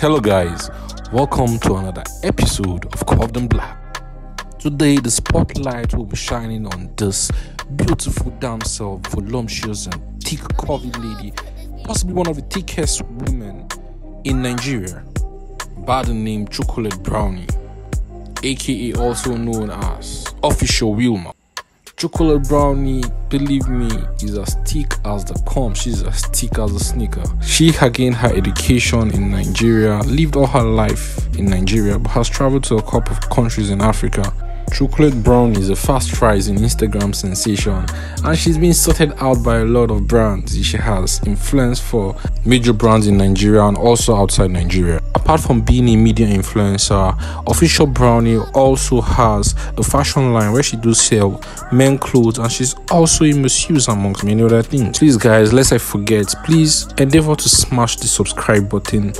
Hello, guys. Welcome to another episode of Curved and Black. Today, the spotlight will be shining on this beautiful damsel, voluptuous and thick, curvy lady, possibly one of the thickest women in Nigeria, by the name Chocolate Brownie, aka also known as Official Wilma. Chocolate Brownie, believe me, is as thick as the comb. She's as thick as a sneaker. She had gained her education in Nigeria, lived all her life in Nigeria, but has traveled to a couple of countries in Africa. Chocolate Brown is a fast rising Instagram sensation and she's been sorted out by a lot of brands. She has influence for major brands in Nigeria and also outside Nigeria. Apart from being a media influencer, Official Brownie also has a fashion line where she does sell men clothes and she's also a masseuse amongst many other things. Please guys, lest I forget, please endeavor to smash the subscribe button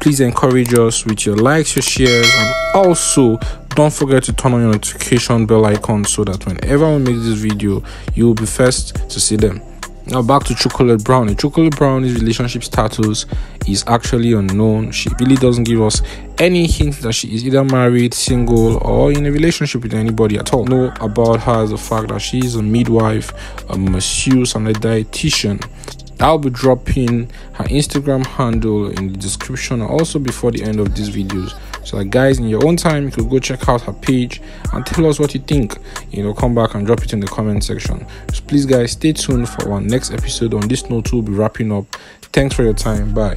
please encourage us with your likes your shares and also don't forget to turn on your notification bell icon so that whenever we make this video you will be first to see them. Now back to chocolate brownie chocolate brownie's relationship status is actually unknown. She really doesn't give us any hint that she is either married single or in a relationship with anybody at all. Know about her is the fact that she is a midwife a masseuse and a dietitian I'll be dropping her Instagram handle in the description also before the end of these videos. So that guys in your own time you could go check out her page and tell us what you think. You know, come back and drop it in the comment section. So please guys stay tuned for our next episode on this note we'll be wrapping up. Thanks for your time. Bye.